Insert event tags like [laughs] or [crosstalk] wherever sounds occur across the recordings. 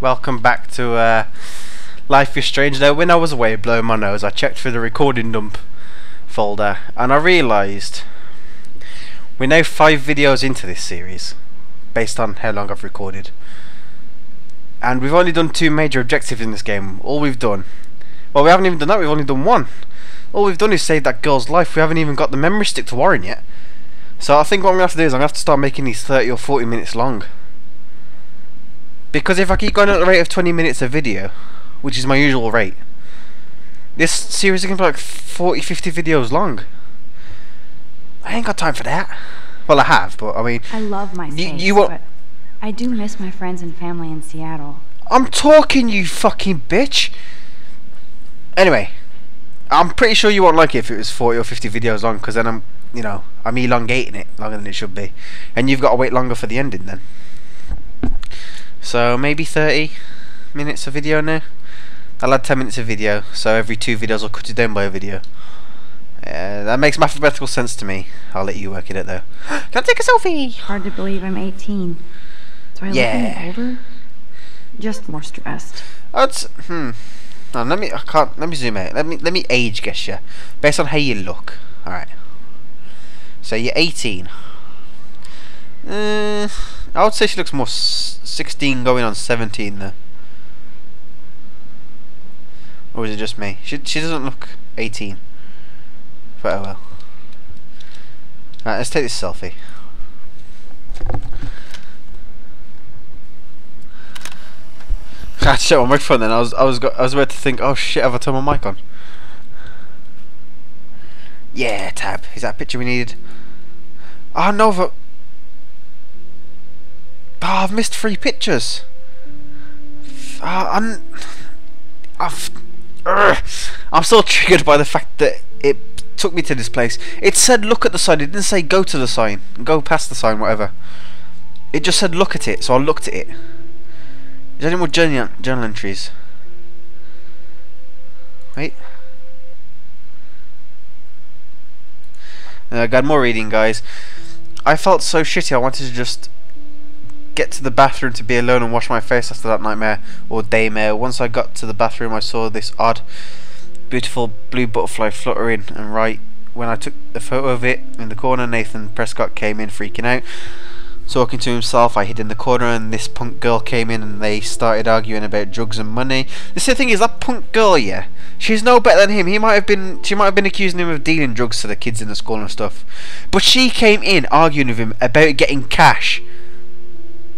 welcome back to uh, Life is Strange. Now, when I was away blowing my nose, I checked through the recording dump folder and I realised we're now five videos into this series, based on how long I've recorded. And we've only done two major objectives in this game. All we've done, well, we haven't even done that. We've only done one. All we've done is save that girl's life. We haven't even got the memory stick to Warren yet. So I think what I'm gonna have to do is I'm gonna have to start making these 30 or 40 minutes long. Because if I keep going at the rate of 20 minutes a video, which is my usual rate, this series is going to be like 40, 50 videos long. I ain't got time for that. Well, I have, but I mean... I love my You- space, you won't- but I do miss my friends and family in Seattle. I'm talking, you fucking bitch! Anyway, I'm pretty sure you won't like it if it was 40 or 50 videos long, because then I'm, you know, I'm elongating it longer than it should be. And you've got to wait longer for the ending then. So maybe 30 minutes of video now. I'll add 10 minutes of video, so every two videos I'll cut it down by a video. Uh, that makes mathematical sense to me. I'll let you work it out though. [gasps] Can I take a selfie? Hard to believe I'm 18. Do I look Yeah. any older? Just more stressed. Oh, it's, hmm. No, let me. I can't. Let me zoom out. Let me. Let me age guess you, based on how you look. All right. So you're 18. Uh, I would say she looks more 16, going on 17 though. Or is it just me? She she doesn't look 18. But oh well. Alright, let's take this selfie. [laughs] I had to shut my microphone then. I was I was go- I was about to think, oh shit, have I turned my mic on? Yeah, tab. Is that a picture we needed? Oh no, oh, I've missed three pictures. Ah, I'm I've, Ugh. I'm still [laughs] triggered by the fact that it took me to this place. It said look at the sign. It didn't say go to the sign, go past the sign, whatever. It just said look at it, so I looked at it. Is there any more journal, journal entries? Wait. Uh, I got more reading, guys. I felt so shitty. I wanted to just get to the bathroom to be alone and wash my face after that nightmare or daymare. Once I got to the bathroom, I saw this odd, beautiful blue butterfly fluttering, and right when I took the photo of it in the corner, Nathan Prescott came in, freaking out. Talking to himself, I hid in the corner and this punk girl came in and they started arguing about drugs and money. The thing is that punk girl, yeah, she's no better than him. He might have been, she might have been accusing him of dealing drugs to the kids in the school and stuff. But she came in arguing with him about getting cash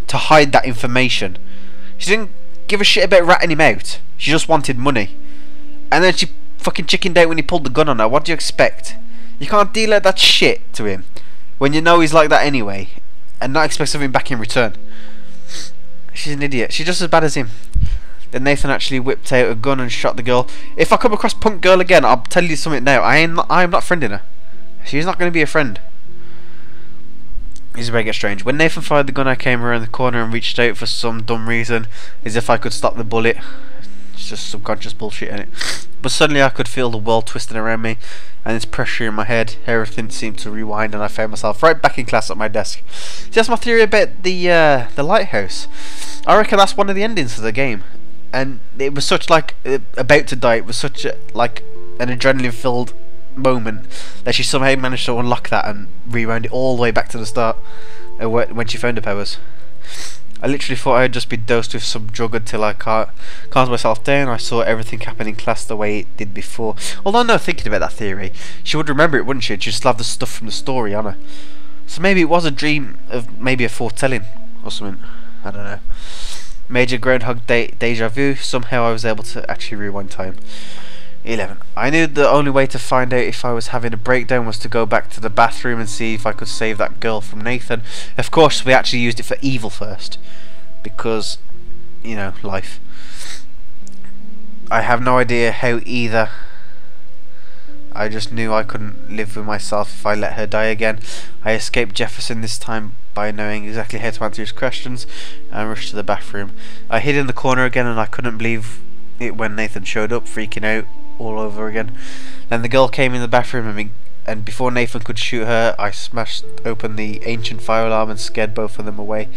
to hide that information. She didn't give a shit about ratting him out. She just wanted money. And then she fucking chickened out when he pulled the gun on her. What do you expect? You can't deal out that shit to him when you know he's like that anyway and not expect something back in return. She's an idiot. She's just as bad as him. Then Nathan actually whipped out a gun and shot the girl. If I come across Punk Girl again, I'll tell you something now. I am not, I am not friending her. She's not going to be a friend. This is where it gets strange. When Nathan fired the gun, I came around the corner and reached out for some dumb reason, as if I could stop the bullet. It's just subconscious bullshit in it. But suddenly I could feel the world twisting around me, and this pressure in my head. Everything seemed to rewind, and I found myself right back in class at my desk. See, that's my theory about the uh, the lighthouse. I reckon that's one of the endings of the game, and it was such like about to die. It was such a, like an adrenaline-filled moment that she somehow managed to unlock that and rewound it all the way back to the start uh, when she found her powers. I literally thought I'd just be dosed with some drug until I ca- calmed myself down. I saw everything happen in class the way it did before. Although now thinking about that theory, she would remember it, wouldn't she? She'd just have the stuff from the story on her. So maybe it was a dream of maybe a foretelling or something. I don't know. Major Groundhog Day deja vu. Somehow I was able to actually rewind time. 11. I knew the only way to find out if I was having a breakdown was to go back to the bathroom and see if I could save that girl from Nathan. Of course, we actually used it for evil first. Because, you know, life. I have no idea how either. I just knew I couldn't live with myself if I let her die again. I escaped Jefferson this time by knowing exactly how to answer his questions and rushed to the bathroom. I hid in the corner again and I couldn't believe it when Nathan showed up, freaking out all over again. Then the girl came in the bathroom and, and before Nathan could shoot her, I smashed open the ancient fire alarm and scared both of them away.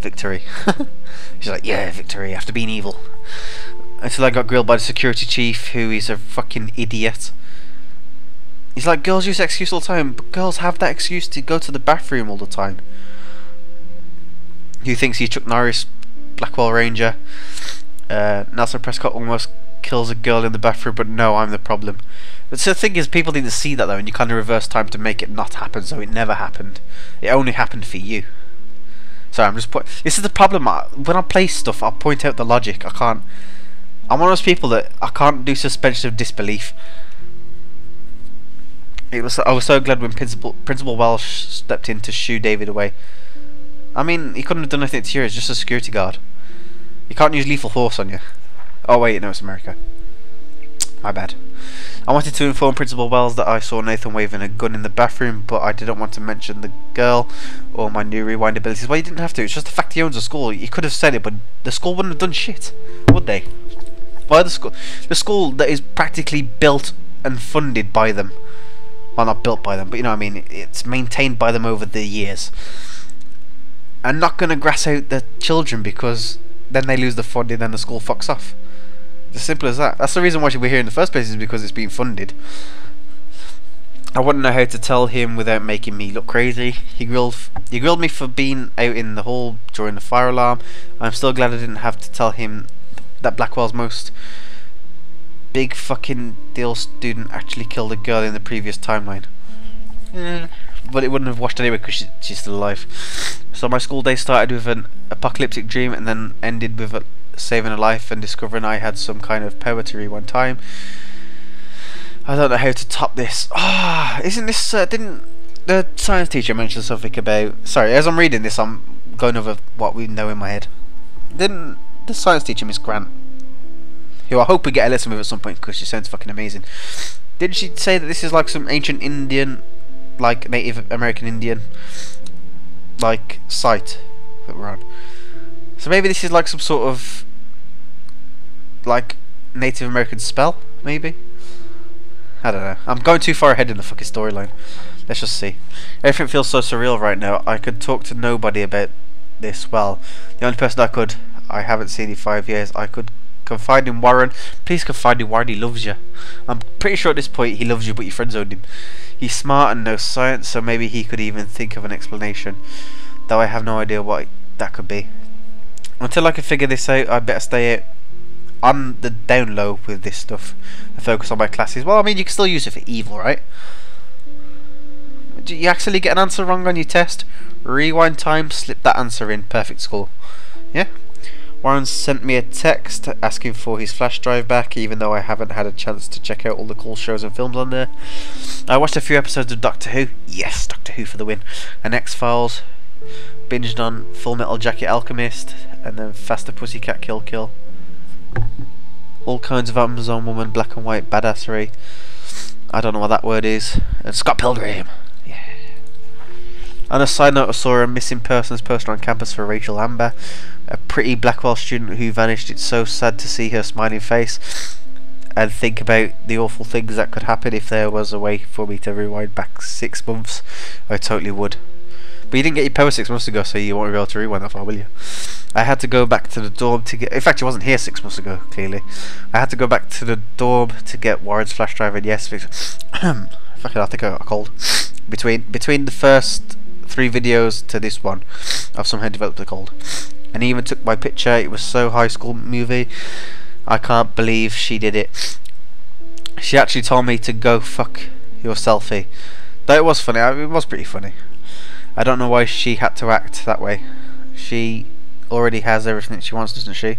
Victory. [laughs] She's like, yeah, victory after being evil. Until I got grilled by the security chief, who is a fucking idiot. He's like, girls use excuse all the time, but girls have that excuse to go to the bathroom all the time. Who thinks he's Chuck Norris, Blackwell Ranger? Uh, Nelson Prescott almost kills a girl in the bathroom, but no, I'm the problem. But so the thing is, people didn't see that though, and you kind of reverse time to make it not happen, so it never happened. It only happened for you. So I'm just put. This is the problem. I, when I play stuff, I'll point out the logic. I can't. I'm one of those people that I can't do suspension of disbelief. It was. I was so glad when Principal Principal Wells stepped in to shoo David away. I mean, he couldn't have done anything to you. He's just a security guard. You can't use lethal force on you. Oh wait, no, it's America. My bad. I wanted to inform Principal Wells that I saw Nathan waving a gun in the bathroom, but I didn't want to mention the girl or my new rewind abilities. Well, you didn't have to. It's just the fact he owns a school. You could have said it, but the school wouldn't have done shit, would they? Why the school? The school that is practically built and funded by them. Well, not built by them, but you know what I mean. It's maintained by them over the years. And not going to grass out the children because then they lose the funding, then the school fucks off. As simple as that. That's the reason why we're here in the first place is because it's being funded. I wouldn't know how to tell him without making me look crazy. He grilled, he grilled me for being out in the hall during the fire alarm. I'm still glad I didn't have to tell him that Blackwell's most big fucking deal student actually killed a girl in the previous timeline. Yeah. But it wouldn't have washed anyway because she, she's still alive. So my school day started with an apocalyptic dream and then ended with a saving a life and discovering I had some kind of to rewind time. I don't know how to top this. Ah, oh, isn't this? Uh, didn't the science teacher mention something about? Sorry, as I'm reading this, I'm going over what we know in my head. Didn't the science teacher, Miss Grant, who I hope we get a lesson with at some point because she sounds fucking amazing. Didn't she say that this is like some ancient Indian, like Native American Indian, like site that we're on? So maybe this is like some sort of like Native American spell, maybe? I don't know. I'm going too far ahead in the fucking storyline. Let's just see. Everything feels so surreal right now. I could talk to nobody about this. Well, the only person I could, I haven't seen in five years, I could confide in Warren. Please confide in Warren, he loves you. I'm pretty sure at this point he loves you, but your friends owned him. He's smart and knows science, so maybe he could even think of an explanation. Though I have no idea what that could be. Until I can figure this out, I better stay out on the down low with this stuff and focus on my classes. Well, I mean, you can still use it for evil, right? Do you actually get an answer wrong on your test? Rewind time, slip that answer in, perfect score. Yeah? Warren sent me a text asking for his flash drive back, even though I haven't had a chance to check out all the cool shows and films on there. I watched a few episodes of Doctor Who. Yes, Doctor Who for the win. And X Files. Binged on Full Metal Jacket Alchemist. And then Faster Pussycat Kill Kill all kinds of Amazon woman, black and white badassery. I don't know what that word is. And Scott Pilgrim. Yeah. On a side note, I saw a missing persons poster on campus for Rachel Amber, a pretty Blackwell student who vanished. It's so sad to see her smiling face and think about the awful things that could happen if there was a way for me to rewind back six months. I totally would. But you didn't get your power six months ago, so you won't be able to rewind that far, will you? I had to go back to the dorm to get. In fact, it wasn't here six months ago. Clearly, I had to go back to the dorm to get Warren's flash drive. And yes, [coughs] fucking, I think I got a cold. Between between the first three videos to this one, I've somehow developed a cold. And he even took my picture. It was so high school movie. I can't believe she did it. She actually told me to go fuck your selfie. Though it was funny. It was pretty funny. I don't know why she had to act that way. She already has everything she wants, doesn't she?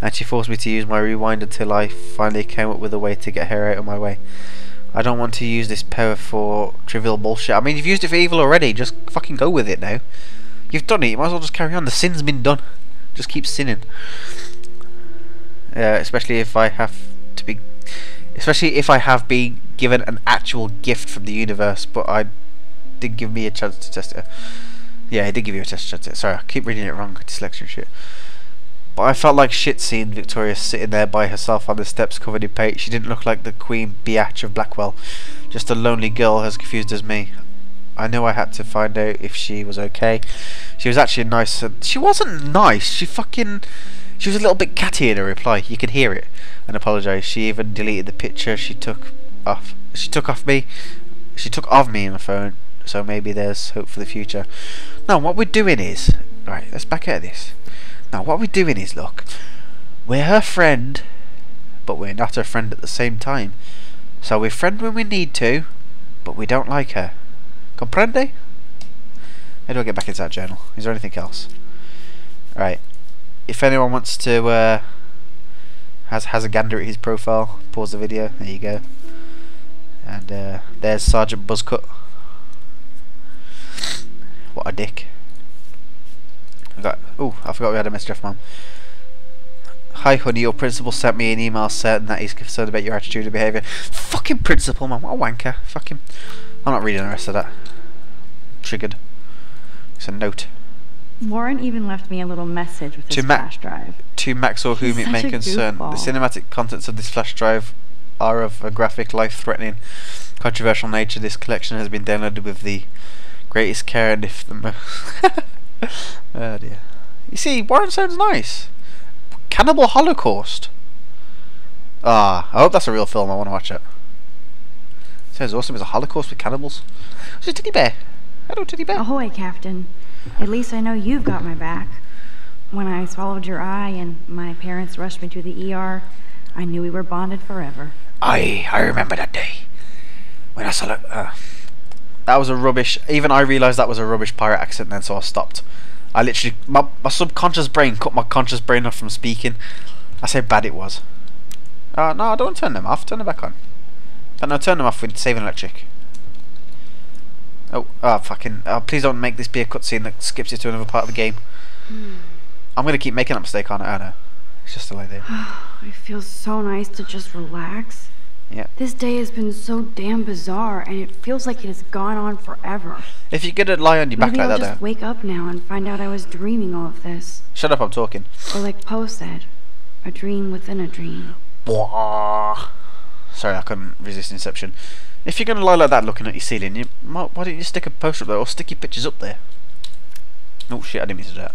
And she forced me to use my rewind until I finally came up with a way to get her out of my way. I don't want to use this power for trivial bullshit. I mean, you've used it for evil already. Just fucking go with it now. You've done it. You might as well just carry on. The sin's been done. Just keep sinning. Yeah, especially if I have to be... Especially if I have been given an actual gift from the universe, but I did give me a chance to test it. Yeah, he did give you a test to test it. Sorry, I keep reading it wrong. Dyslexia shit. But I felt like shit seeing Victoria sitting there by herself on the steps covered in paint. She didn't look like the Queen Biatch of Blackwell, just a lonely girl as confused as me. I knew I had to find out if she was okay. She was actually nice. She wasn't nice. She fucking. She was a little bit catty in her reply. You could hear it. And apologised. She even deleted the picture she took off. She took off me. She took of me in the phone. So maybe there's hope for the future. Now what we're doing is right. Let's back out of this. Now what we're doing is look. We're her friend, but we're not her friend at the same time. So we're friend when we need to, but we don't like her. Comprende? How do I get back into that journal? Is there anything else? Right. If anyone wants to uh, has has a gander at his profile, pause the video. There you go. And uh, there's Sergeant Buzzcut. What a dick. I got. Oh, I forgot we had a message from mum. Hi, honey. Your principal sent me an email saying that he's concerned about your attitude and behaviour. Fucking principal, man. What a wanker. Fucking. I'm not reading the rest of that. Triggered. It's a note. Warren even left me a little message with To his flash drive. To Max or whom He's it may concern, the cinematic contents of this flash drive are of a graphic, life-threatening, controversial nature. This collection has been downloaded with the greatest care and if the most... [laughs] oh dear. You see, Warren sounds nice. Cannibal Holocaust. Ah, I hope that's a real film. I want to watch it. Sounds awesome. It's a Holocaust with cannibals. It's a teddy bear. Hello, teddy bear. Ahoy, Captain. At least I know you've got my back. When I swallowed your eye and my parents rushed me to the ER, I knew we were bonded forever. I I remember that day when I saw it. Uh, that was a rubbish. Even I realised that was a rubbish pirate accent. Then so I stopped. I literally my my subconscious brain cut my conscious brain off from speaking. That's how bad it was. Uh, no, I don't want to turn them off. Turn them back on. But no, turn them off with saving electric. Oh, oh fucking! Oh, please don't make this be a cutscene that skips you to another part of the game. Hmm. I'm gonna keep making that mistake on it. I know. It's just the way they. [sighs] It feels so nice to just relax. Yeah. This day has been so damn bizarre, and it feels like it has gone on forever. If you're gonna lie on your back Maybe like I'll that, just though. wake up now and find out I was dreaming all of this. Shut up! I'm talking. Or like Poe said, a dream within a dream. Sorry, I couldn't resist Inception. If you're going to lie like that looking at your ceiling, you might, why don't you stick a poster up there or stick your pictures up there? Oh shit, I didn't mean to do that.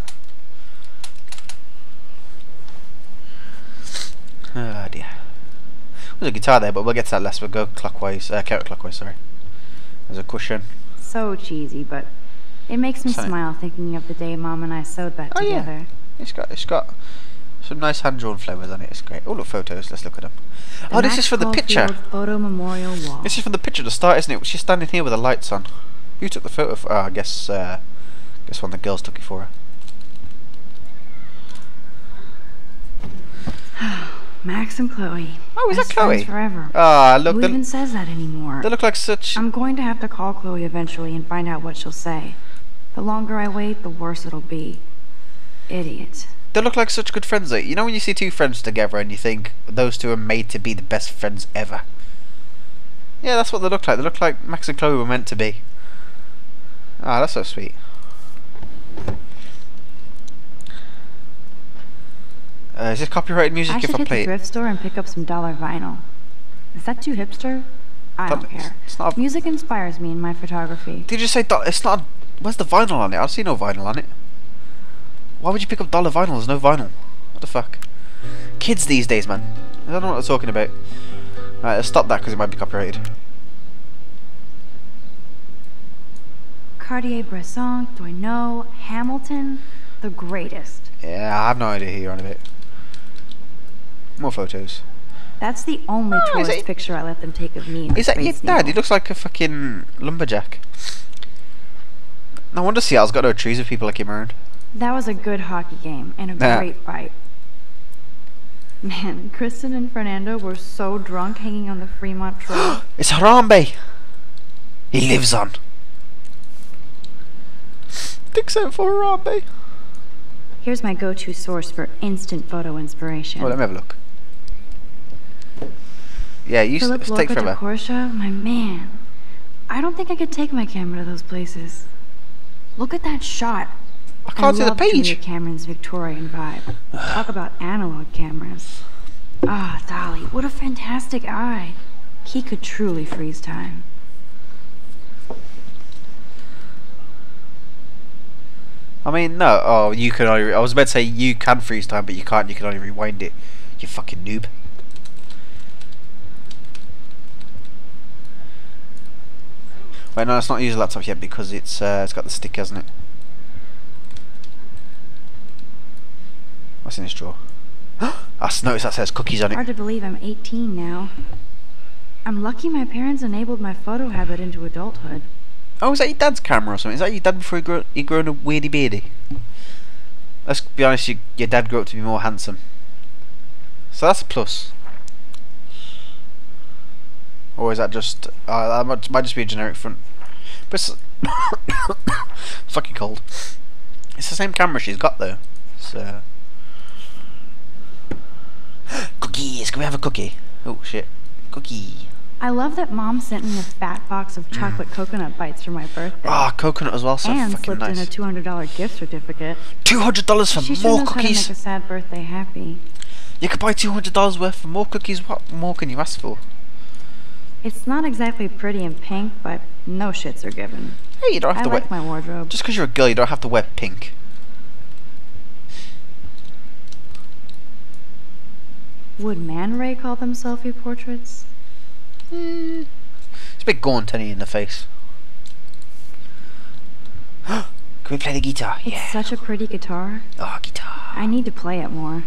Oh dear. There's a guitar there, but we'll get to that last. We'll go clockwise, uh, counterclockwise, sorry. There's a cushion. So cheesy, but it makes me Sonny. smile thinking of the day Mom and I sewed that Oh, yeah. together. It's got, it's got some nice hand-drawn flowers on it. It's great. Oh look, photos. Let's look at them. The oh, this is for the picture. Photo memorial wall. This is from the picture at the start, isn't it? She's standing here with the lights on. Who took the photo? For, oh, I guess. Uh, guess one of the girls took it for her. [sighs] [sighs] [sighs] Max and Chloe. Oh, is that Chloe? Forever. Ah, look. Who even says that anymore? they look like such. I'm going to have to call Chloe eventually and find out what she'll say. The longer I wait, the worse it'll be. Idiot. They look like such good friends. Like, you know when you see two friends together and you think those two are made to be the best friends ever. Yeah, that's what they look like. They look like Max and Chloe were meant to be. Ah, that's so sweet. Uh, is this copyrighted music I if should I hit play the thrift store and pick up some dollar vinyl. Is that too hipster? I don't care. It's not. Music inspires me in my photography. did you say do- it's not? Where's the vinyl on it? I see no vinyl on it. Why would you pick up dollar vinyl? There's no vinyl. What the fuck? Kids these days, man. I don't know what they're talking about. Right, let's stop that because it might be copyrighted. Cartier-Bresson, Doisneau, Hamilton, the greatest. Yeah, I have no idea who you're on about. More photos. That's the only Oh, is tourist that- picture I let them take of me. Is that your dad? He looks like a fucking lumberjack. No wonder Seattle's got no trees with people like him around. That was a good hockey game and a Nah. great fight. Man, [laughs] Kristen and Fernando were so drunk hanging on the Fremont [gasps] Troll. It's Harambe! He lives on. Think so for Harambe. Here's my go-to source for instant photo inspiration. Oh, let me have a look. Yeah, you Philip s- take forever. Corsia, my man. I don't think I could take my camera to those places. Look at that shot. I can't see the love Julia page. Cameron's Victorian vibe. Talk [sighs] about analog cameras. Ah, Dolly, what a fantastic eye. He could truly freeze time. I mean, no. Oh, you can only. I was about to say you can freeze time, but you can't. You can only rewind it. You fucking noob. Wait, no, let's not use a laptop yet because it's uh, it's got the stick, hasn't it? What's in this drawer? [gasps] I noticed that says cookies on it. Hard to believe I'm 18 now. I'm lucky my parents enabled my photo habit into adulthood. Oh, is that your dad's camera or something? Is that your dad before he grew he grew a weirdy beardy? Let's be honest, you, your dad grew up to be more handsome. So that's a plus. Or is that just uh, that might, might just be a generic front? But it's [coughs] fucking cold. It's the same camera she's got though. So [gasps] cookies. Can we have a cookie? Oh shit, cookie. I love that mom sent me a fat box of chocolate coconut bites for my birthday. Ah, coconut as well. So and fucking slipped in a $200 gift certificate. Two hundred dollars for she sure more knows how to make cookies. a sad birthday happy. You could buy two hundred dollars worth of more cookies. What more can you ask for? It's not exactly pretty and pink, but no shits are given. Hey, you don't have I to like wear. my wardrobe. Just because you're a girl, you don't have to wear pink. Would Man Ray call them selfie portraits? Mm. It's a bit gaunt any in the face. [gasps] Can we play the guitar? It's yeah. such a pretty guitar. Oh, guitar. I need to play it more.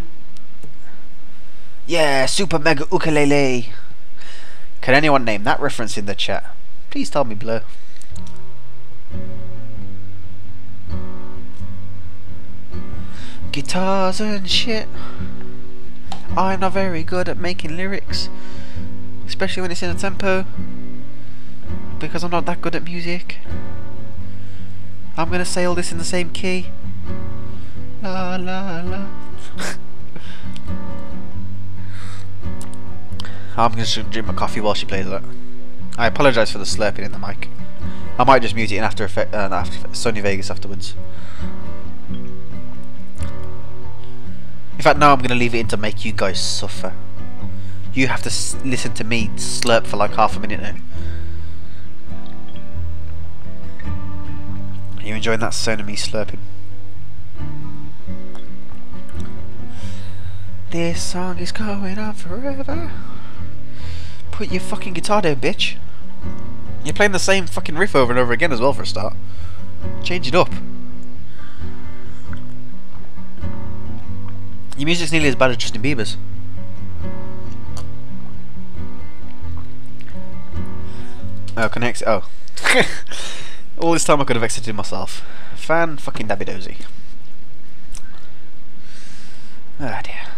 Yeah, super mega ukulele. Can anyone name that reference in the chat? Please tell me below. Guitars and shit. I'm not very good at making lyrics, especially when it's in a tempo, because I'm not that good at music. I'm gonna say all this in the same key. La la la. I'm just gonna drink my coffee while she plays that. I apologise for the slurping in the mic. I might just mute it in After Effects, uh, After Sony Vegas afterwards. In fact, now I'm gonna leave it in to make you guys suffer. You have to listen to me slurp for like half a minute now. Are you enjoying that sound of me slurping? This song is going on forever. Put your fucking guitar down, bitch. You're playing the same fucking riff over and over again as well for a start. Change it up. Your music's nearly as bad as Justin Bieber's. Oh, connects. Oh. [laughs] All this time I could have exited myself. Fan fucking dabby dozy. Ah dear.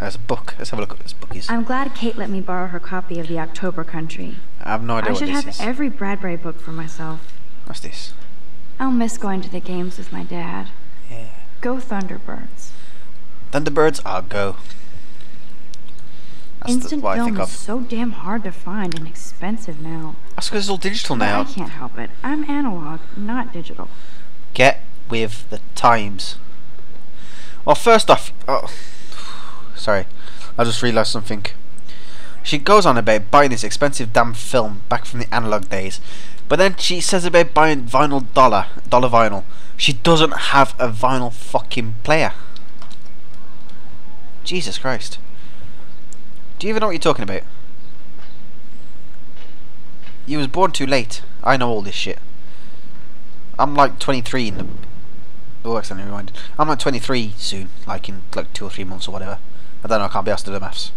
There's a book. Let's have a look at what this book is. I'm glad Kate let me borrow her copy of The October Country. I have no idea I what should this have is. every Bradbury book for myself. What's this? I'll miss going to the games with my dad. Yeah. Go Thunderbirds. Thunderbirds, I'll go. That's the, Instant I film think is of. so damn hard to find and expensive now. That's because it's all digital now. I can't help it. I'm analog, not digital. Get with the times. Well, first off, oh, sorry, I just realised something. She goes on about buying this expensive damn film back from the analog days, but then she says about buying vinyl dollar, dollar vinyl. She doesn't have a vinyl fucking player. Jesus Christ. Do you even know what you're talking about? You was born too late. I know all this shit. I'm like 23 in the. Oh, accidentally reminded. I'm like 23 soon, like in like two or three months or whatever. I don't know. I can't be asked to do maths.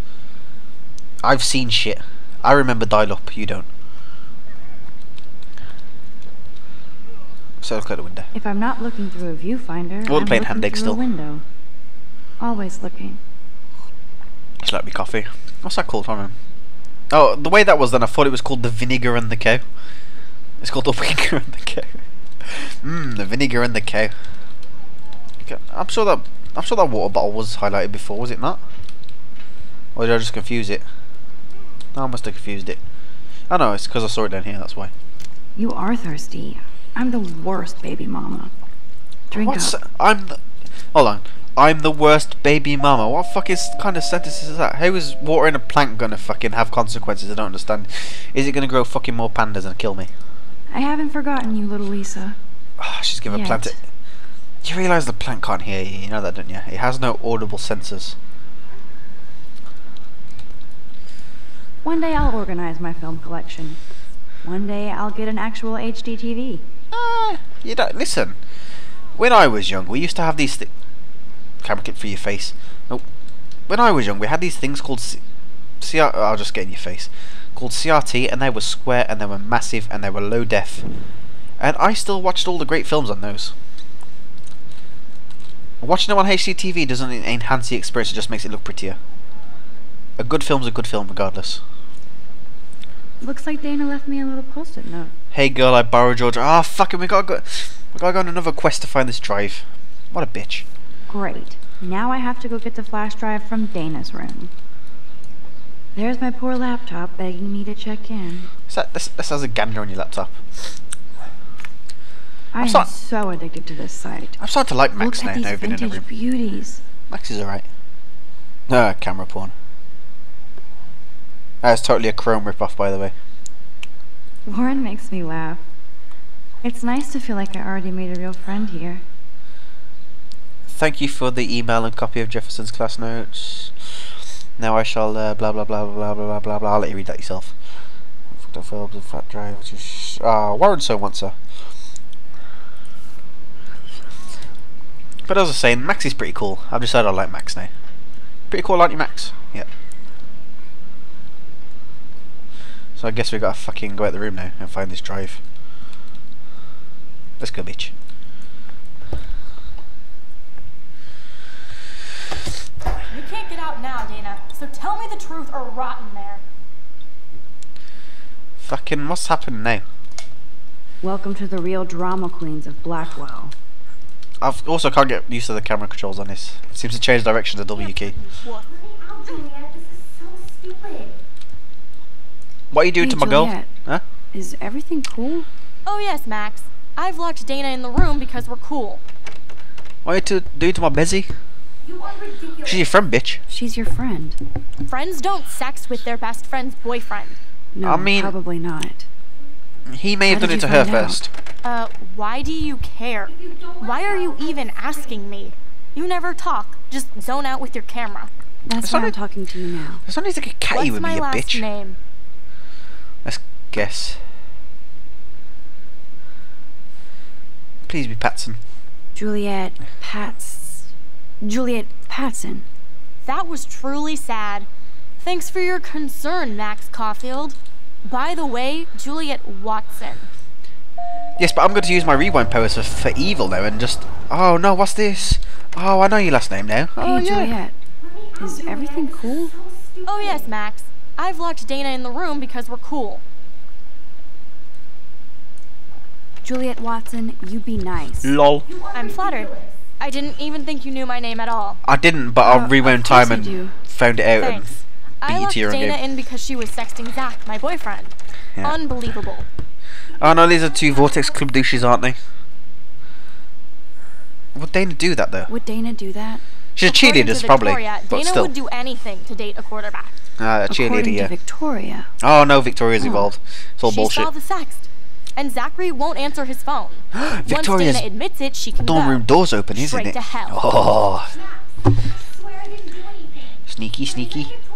I've seen shit. I remember dial-up. You don't. So look out the window. If I'm not looking through a viewfinder, Or I'm playing looking hand egg through still. a window. Always looking. It's like me coffee. What's that called? I don't. Oh, the way that was then, I thought it was called the vinegar and the cow. It's called the [laughs] vinegar and the cow. Mmm, the vinegar and the cow. Okay, I'm sure that I'm sure that water bottle was highlighted before, was it not? Or did I just confuse it? No, I must have confused it. I know, it's because I saw it down here, that's why. You are thirsty. I'm the worst baby mama. Drink What's up. I'm the, hold on. I'm the worst baby mama. What fucking kind of sentence is that? How is watering a plant gonna fucking have consequences? I don't understand. Is it gonna grow fucking more pandas and kill me? I haven't forgotten you, little Lisa. Ah, she's giving a plant. You realise the plant can't hear you. You know that, don't you? It has no audible sensors. One day I'll organize my film collection. One day I'll get an actual HD TV. Ah, you don't listen. When I was young, we used to have these. Thi- camera kit for your face. Nope. When I was young, we had these things called C- CR. I'll just get in your face. Called CRT, and they were square, and they were massive, and they were low def. And I still watched all the great films on those. Watching it on HDTV doesn't enhance the experience; it just makes it look prettier. A good film's a good film, regardless. Looks like Dana left me a little post-it note. Hey girl, I borrowed your drive. Ah, fucking, we gotta go. We gotta go on another quest to find this drive. What a bitch. Great. Now I have to go get the flash drive from Dana's room. There's my poor laptop begging me to check in. Is that, this, this has a gander on your laptop. I'm so addicted to this site. I'm starting to like Max Look now, now being in the room. beauties. Max is alright. No camera porn. That's totally a Chrome ripoff, by the way. Warren makes me laugh. It's nice to feel like I already made a real friend here. Thank you for the email and copy of Jefferson's class notes. Now I shall uh, blah blah blah blah blah blah blah. I'll let you read that yourself. Fucked up Phillips and fat drive, ah Warren so wants her. But as I was saying, Max is pretty cool. I've decided I like Max now. Pretty cool, aren't you, Max? Yep. So I guess we gotta fucking go out the room now and find this drive. Let's go, bitch. You can't get out now, Dana. So tell me the truth or rot in there. Fucking what's happened now? Welcome to the real drama queens of Blackwell. I've also can't get used to the camera controls on this. It seems to change direction the W key. Woof. Juliet, this is so stupid. What are you doing Hey, to my girl? Huh? Is everything cool? Oh yes, Max. I've locked Dana in the room because we're cool. What are you to do to my Bezzy? You. She's your friend, bitch. She's your friend. Friends don't sex with their best friend's boyfriend. No, I mean- probably not. He may have done it to her out? first. Uh, why do you care? Why are you even asking me? You never talk. Just zone out with your camera. That's why I'm talking to you now. There's only to get catty What's with me, my you last bitch. name? Let's guess. Please be Patson. Juliet Pats. Juliet Patson. That was truly sad. Thanks for your concern, Max Caulfield. By the way, Juliet Watson. Yes, but I'm going to use my rewind powers for, for evil now and just. Oh no, what's this? Oh, I know your last name now. Oh hey, yeah. Juliet. Is everything cool? Oh yes, Max. I've locked Dana in the room because we're cool. Juliet Watson, you be nice. Lol. I'm flattered. I didn't even think you knew my name at all. I didn't, but Uh, I of rewound time and do. found it out. Thanks. I beat you locked to your own Dana game. in because she was sexting Zach, my boyfriend. Yeah. Unbelievable. Oh no, these are two Vortex Club douches, aren't they? Would Dana do that though? Would Dana do that? She's a According to cheerleader, probably. Victoria, but Dana still. would do anything to date a quarterback. Ah, a cheerleader, According yeah. to Victoria. oh no, Victoria's Oh. involved. It's all she bullshit. saw the sext. And Zachary won't answer his phone. [gasps] Victoria's Once Dana admits it, she can dorm go. room door's open, isn't Straight it? to hell. Oh, I swear I didn't do anything. sneaky, sneaky, Victoria did.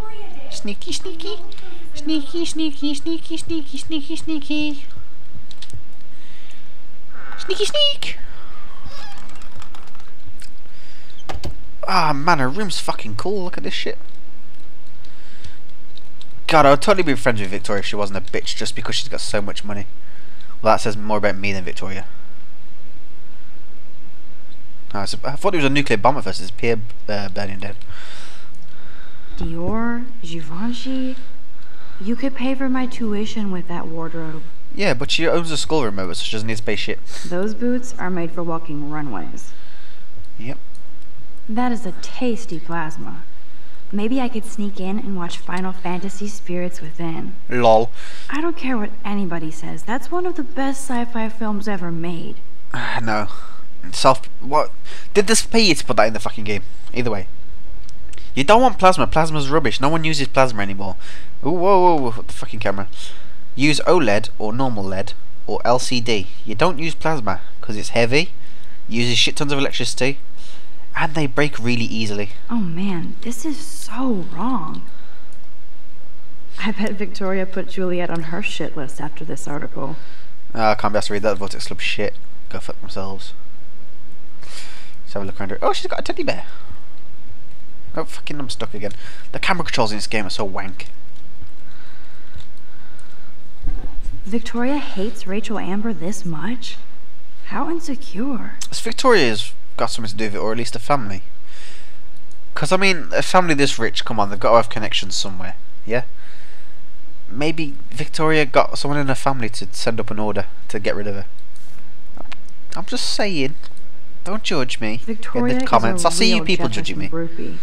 Sneaky, sneaky. Sneaky, sneaky, sneaky, sneaky, sneaky, sneaky. Sneaky, sneak! Ah, oh, man, her room's fucking cool. Look at this shit. God, I would totally be friends with Victoria if she wasn't a bitch just because she's got so much money. Well, that says more about me than Victoria. Oh, I thought it was a nuclear bomb at first. It's Pierre uh, burning dead? Dior, Givenchy. You could pay for my tuition with that wardrobe. Yeah, but she owns a schoolroom over, so she doesn't need to pay shit. Those boots are made for walking runways. Yep. That is a tasty plasma. Maybe I could sneak in and watch Final Fantasy Spirits Within. Lol. I don't care what anybody says. That's one of the best sci-fi films ever made. [sighs] no. self. What did this pay you to put that in the fucking game? Either way, you don't want plasma. Plasma's rubbish. No one uses plasma anymore. Ooh, whoa, whoa, whoa! The fucking camera. Use OLED or normal LED or LCD. You don't use plasma because it's heavy, uses shit tons of electricity, and they break really easily. Oh man, this is so wrong. I bet Victoria put Juliet on her shit list after this article. Ah, I can't be asked to read that. Vortex Club shit. Go fuck themselves. Let's have a look around her. Oh, she's got a teddy bear. Oh, fucking, I'm stuck again. The camera controls in this game are so wank. Victoria hates Rachel Amber this much? How insecure. Has Victoria's got something to do with it, or at least a family? Because, I mean, a family this rich, come on, they've got to have connections somewhere, yeah? Maybe Victoria got someone in her family to send up an order to get rid of her. I'm just saying. Don't judge me Victoria in the comments. I see you people judging me. Groupie.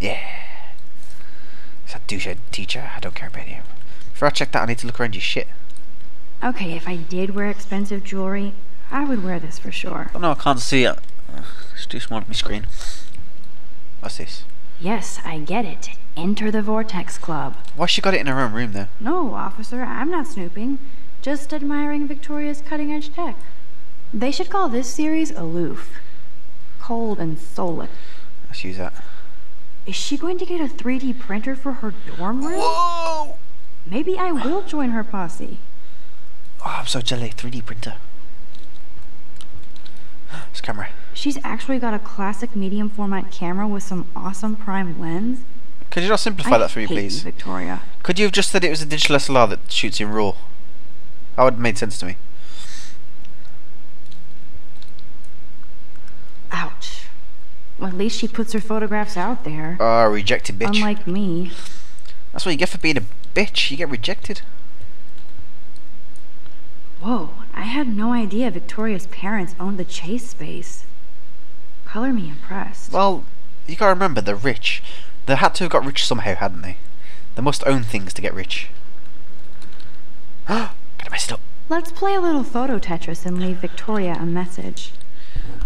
Yeah. It's a douche teacher. I don't care about you. Before I check that, I need to look around your shit. Okay, if I did wear expensive jewelry, I would wear this for sure. Oh no, I can't see it. It's too small on my screen. What's this? Yes, I get it. Enter the Vortex Club. Why she got it in her own room though? No, officer, I'm not snooping. Just admiring Victoria's cutting edge tech. They should call this series Aloof. Cold and soulless. Let's use that. Is she going to get a 3D printer for her dorm room? Whoa! Maybe I will join her posse. Oh, I'm so jelly. 3D printer. This camera. She's actually got a classic medium format camera with some awesome prime lens. Could you not simplify I that for me, please? Victoria. Could you have just said it was a digital SLR that shoots in RAW? That would have made sense to me. Ouch. Well, at least she puts her photographs out there. Ah, rejected bitch. Unlike me. That's what you get for being a bitch. You get rejected. Whoa, I had no idea Victoria's parents owned the Chase space. Color me impressed. Well, you gotta remember, they're rich. They had to have got rich somehow, hadn't they? They must own things to get rich. [gasps] Gotta mess it up. Let's play a little photo Tetris and leave Victoria a message.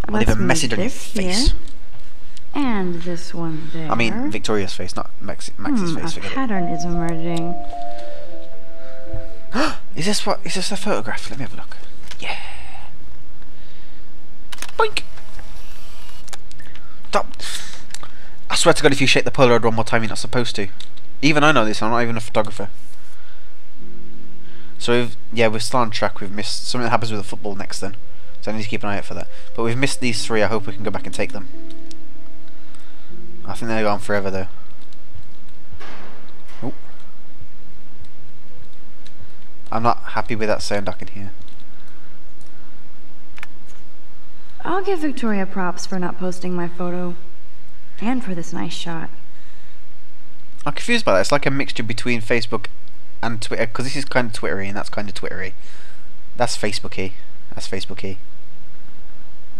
I'll leave a message on your face. here, and this one there. I mean, Victoria's face, not Max, Max's Hmm, face. a Forget pattern is emerging. [gasps] is this what? Is this a photograph? Let me have a look. Yeah. Boink. Stop. I swear to God, if you shake the Polaroid one more time, you're not supposed to. Even I know this. I'm not even a photographer. So we've, yeah, we're still on track. We've missed something that happens with the football next. Then, so I need to keep an eye out for that. But we've missed these three. I hope we can go back and take them. I think they're gone forever though. Oh. I'm not happy with that sound I can hear. I'll give Victoria props for not posting my photo. And for this nice shot. I'm confused by that. It's like a mixture between Facebook and Twitter because this is kind of Twittery and that's kind of Twittery. That's Facebooky. That's Facebooky.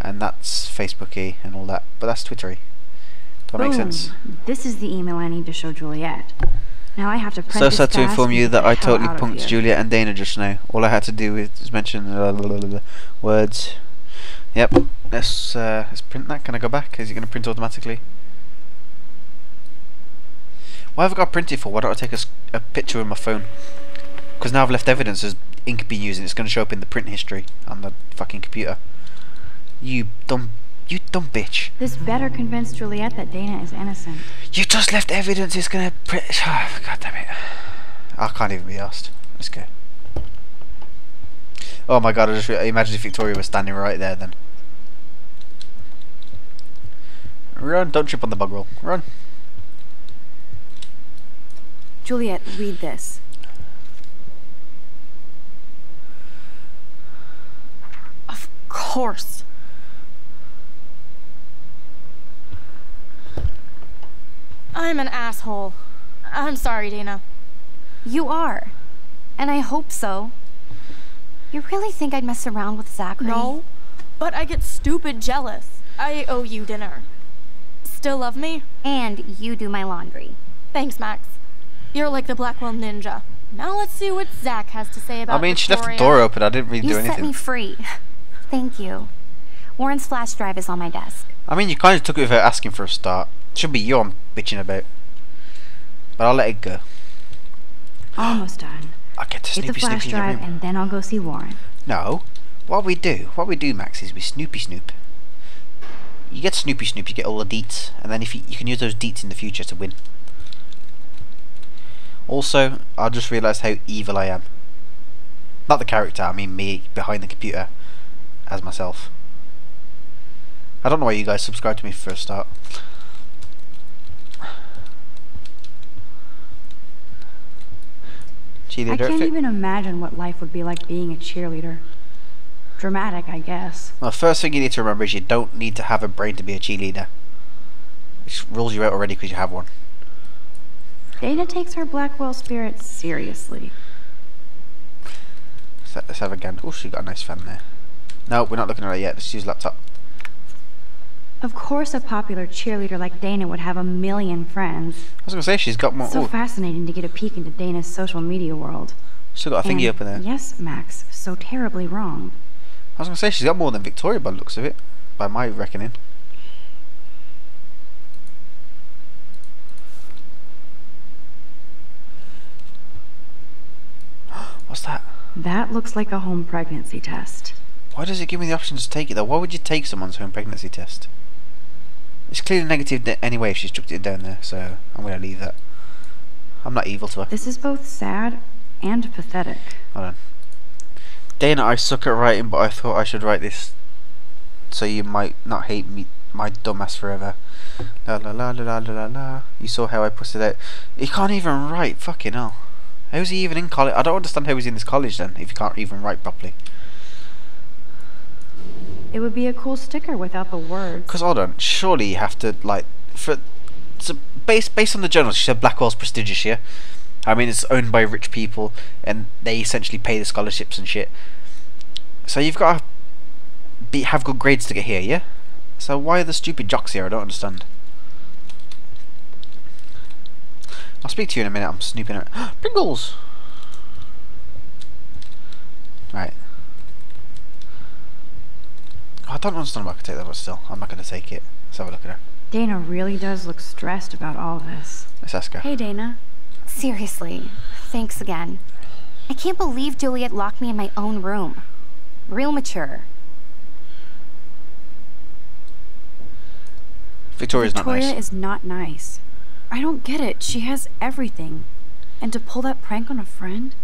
And that's Facebooky and all that. But that's Twittery. That make sense? This is the email I need to show Juliet. Now I have to print So sad to inform you that I totally punked. Juliet and Dana just now. All I had to do is mention uh, blah, blah, blah, blah, words. Yep. Let's uh, let's print that. Can I go back? Is it going to print automatically? Why have I got printed for? Why don't I take a, a picture with my phone? Because now I've left evidence as ink being used and it's going to show up in the print history on the fucking computer. You dumb, you dumb bitch. This better convince Juliet that Dana is innocent. You just left evidence. It's going to print. [sighs] God damn it. I can't even be asked. Let's go. Oh my god, I just imagine if Victoria was standing right there then. Run, don't trip on the bug roll. Run. Juliet, read this. Of course. I'm an asshole. I'm sorry, Dana. You are. And I hope so. You really think I'd mess around with Zachary? No, but I get stupid jealous. I owe you dinner. Still love me? And you do my laundry. Thanks, Max. You're like the Blackwell Ninja. Now let's see what Zach has to say about I mean, she left the door open. I didn't really You do set anything. me free. [laughs] Thank you. Warren's flash drive is on my desk. I mean, you kind of took it without asking for a start. Should be you I'm bitching about. But I'll let it go. Almost done. I'll get to Get the Snoopy Snoopy flash drive, room. and then I'll go see Warren. No. What we do, what we do, Max, is we Snoopy Snoop. You get Snoopy Snoop, you get all the deets, and then if you, you can use those deets in the future to win. Also, I just realised how evil I am. Not the character, I mean me behind the computer as myself. I don't know why you guys subscribe to me for a start. Cheerleader I can't even imagine what life would be like being a cheerleader. Dramatic, I guess. Well, first thing you need to remember is you don't need to have a brain to be a cheerleader. Which rules you out already because you have one. Dana takes her Blackwell spirit seriously. Let's, let's have a gander. Oh, she got a nice fan there. No, we're not looking at it yet. Let's use laptop. Of course, a popular cheerleader like Dana would have a million friends. I was gonna say she's got more. So oh, fascinating to get a peek into Dana's social media world. still got a thingy And in there. Yes, Max, so terribly wrong. I was gonna say she's got more than Victoria by the looks of it, by my reckoning. [gasps] What's that? That looks like a home pregnancy test. Why does it give me the option to take it though? Why would you take someone's home pregnancy test? It's clearly negative anyway if she's chucked it down there, so I'm gonna leave that. I'm not evil to her. This is both sad and pathetic. Hold on. Dana, I suck at writing, but I thought I should write this so you might not hate me, my dumbass forever. La la la la la la la. You saw how I put it out. He can't even write. Fucking hell. How's he even in college? I don't understand how he's in this college then, if he can't even write properly. It would be a cool sticker without the words. Because hold on, surely you have to like for so based based on the journal, she said Blackwell's prestigious, here. I mean, it's owned by rich people, and they essentially pay the scholarships and shit. So you've got to be have good grades to get here, yeah. So why are the stupid jocks here? I don't understand. I'll speak to you in a minute. I'm snooping at [gasps] Pringles. Right. I don't understand why I could take that, but still, I'm not going to take it. Let's have a look at her. Dana really does look stressed about all this. Let's ask her. Hey, Dana. Seriously, thanks again. I can't believe Juliet locked me in my own room. Real mature. Victoria's not Victoria nice. is not nice. I don't get it. She has everything. And to pull that prank on a friend?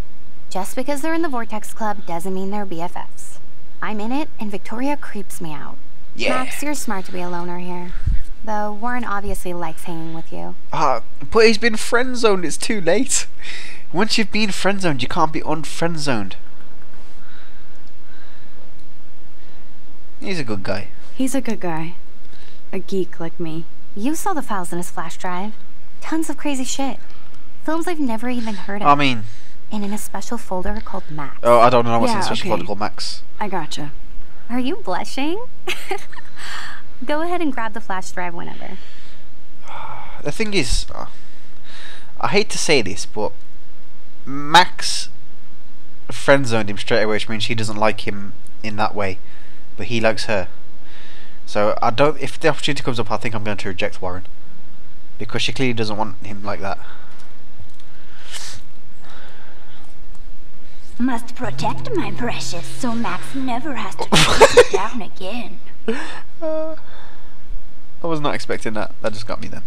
Just because they're in the Vortex Club doesn't mean they're BFFs. I'm in it, and Victoria creeps me out. Yeah. Max, you're smart to be a loner here. Though Warren obviously likes hanging with you. Ah, but he's been friend zoned. It's too late. Once you've been friend zoned, you can't be unfriend zoned. He's a good guy. He's a good guy. A geek like me. You saw the files in his flash drive. Tons of crazy shit. Films I've never even heard of. I mean, and in a special folder called Max. oh, I don't know what's in a special okay. folder called Max. I gotcha. Are you blushing? [laughs] Go ahead and grab the flash drive whenever. The thing is, uh, I hate to say this, but Max friend zoned him straight away, which means she doesn't like him in that way, but he likes her. So I don't. If the opportunity comes up, I think I'm going to reject Warren because she clearly doesn't want him like that. Must protect my precious so Max never has to chase it [laughs] down again. I was not expecting that. That just got me then.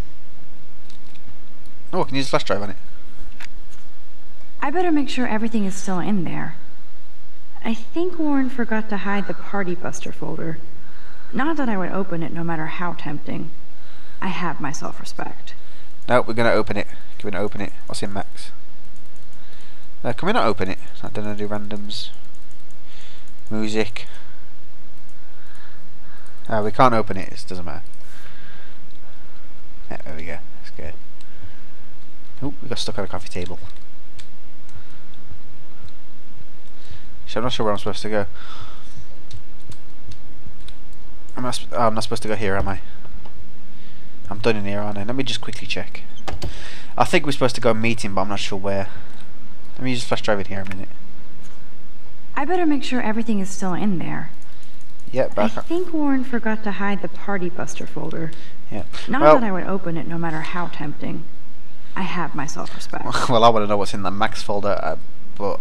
Oh, can you use a flash drive on it? I better make sure everything is still in there. I think Warren forgot to hide the Party Buster folder. Not that I would open it no matter how tempting. I have my self-respect. No, we're gonna open it. Can we not open it? What's in Max? Uh, can we not open it? I don't know. Do randoms, music. Ah, we can't open it. It doesn't matter. Yeah, there we go. That's good. Oh, we got stuck on a coffee table. So I'm not sure where I'm supposed to go. I'm not, oh, I'm not supposed to go here, am I? I'm done in here, aren't I? Let me just quickly check. I think we're supposed to go meeting, but I'm not sure where. Let me just flash drive it here a minute. I better make sure everything is still in there. Yeah, I back. think Warren forgot to hide the Party Buster folder. Yeah. Not Well- that I would open it no matter how tempting. I have my self-respect. [laughs] well, I want to know what's in the Max folder, uh, but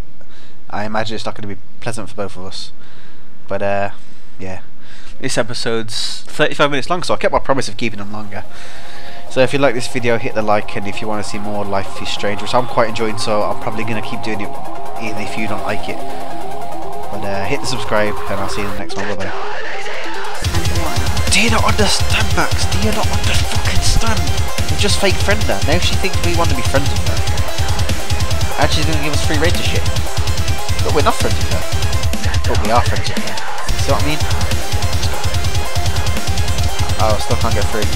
I imagine it's not going to be pleasant for both of us. But uh, yeah, this episode's 35 minutes long, so I kept my promise of keeping them longer. So if you like this video, hit the like, and if you want to see more Life is Strange, which I'm quite enjoying, so I'm probably going to keep doing it, even if you don't like it. But uh, hit the subscribe, and I'll see you in the next one. Bye bye. Do you not understand, Max? Do you not understand? We just fake friend her. Now she thinks we want to be friends with her. And she's going to give us free to shit. But we're not friends with her. But we are friends with her. See what I mean? Oh, still can't get through.